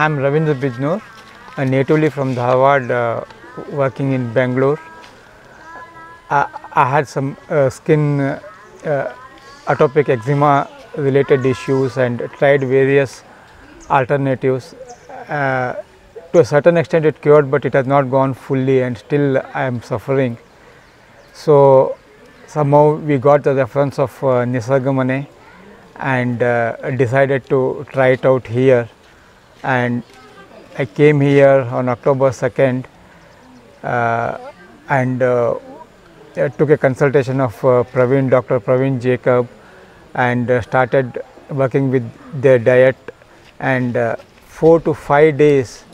I'm Ravindra Bijnor, uh, natively from Dharwad, uh, working in Bangalore. I, I had some uh, skin uh, uh, atopic eczema related issues and tried various alternatives. Uh, to a certain extent, it cured, but it has not gone fully, and still I am suffering. So, somehow we got the reference of uh, Nisargamane and decided to try it out here. And I came here on October 2nd uh, and uh, took a consultation of uh, Praveen, Dr. Praveen Jacob, and uh, started working with their diet. And uh, four to five days,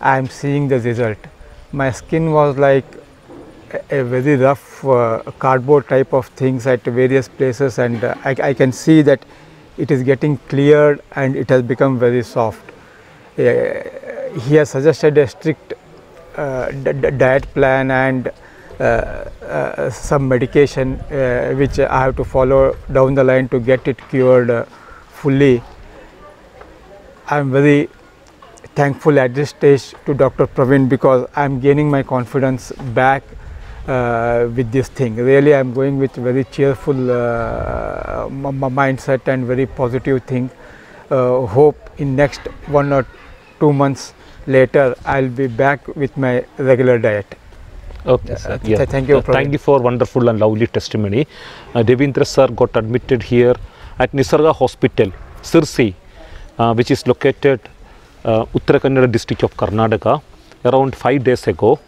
I am seeing the result. My skin was like a, a very rough uh, cardboard type of things at various places, and I, I can see that it is getting cleared and it has become very soft. He has suggested a strict uh, diet plan and uh, uh, some medication which I have to follow down the line to get it cured fully. I am very thankful at this stage to Dr. Praveen because I am gaining my confidence back uh, with this thing. Really, I am going with very cheerful uh, mindset and very positive thing. Uh, hope in next one or two months later, I'll be back with my regular diet. Okay, sir. Th- thank you, Uh, thank you for wonderful and lovely testimony. Uh, Devendra sir got admitted here at Nisarga Hospital, Sirsi, uh, which is located uh, Uttara Kannada district of Karnataka, around five days ago.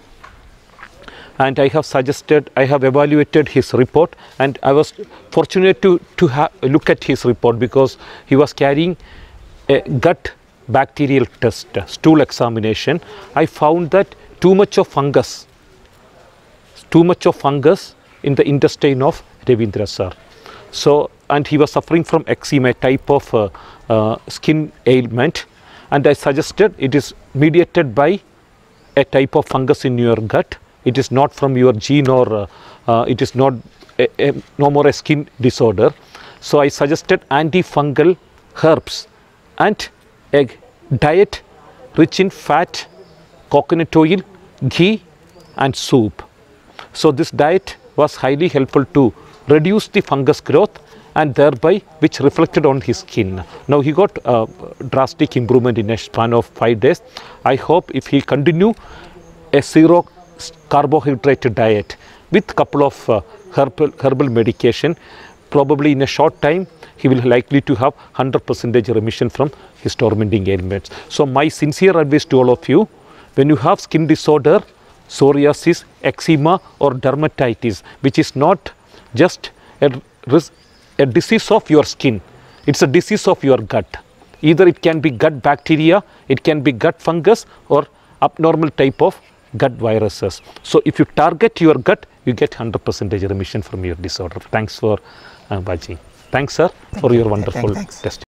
And I have suggested, I have evaluated his report, and I was fortunate to to look at his report because he was carrying a gut bacterial test, stool examination. I found that too much of fungus too much of fungus in the intestine of Ravindra sir. So, and he was suffering from eczema, type of uh, uh, skin ailment, and I suggested it is mediated by a type of fungus in your gut. It is not from your gene or uh, uh, it is not a, a, no more a skin disorder. So, I suggested antifungal herbs and a diet rich in fat, coconut oil, ghee, and soup. So this diet was highly helpful to reduce the fungus growth and thereby which reflected on his skin. Now he got uh, drastic improvement in a span of five days. I hope if he continue a zero carbohydrate diet with couple of uh, herbal, herbal medication, probably in a short time he will likely to have 100% remission from his tormenting ailments. So my sincere advice to all of you, when you have skin disorder, psoriasis, eczema or dermatitis, which is not just a, a disease of your skin, it's a disease of your gut. Either it can be gut bacteria, it can be gut fungus or abnormal type of gut viruses. So if you target your gut, you get 100% remission from your disorder. Thanks for uh, watching. Thanks sir for your wonderful thanks. testimony.